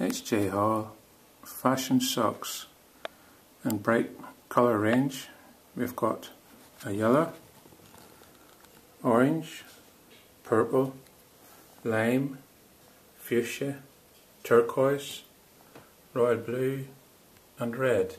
HJ Hall fashion socks and bright colour range. We've got a yellow, orange, purple, lime, fuchsia, turquoise, royal blue and red.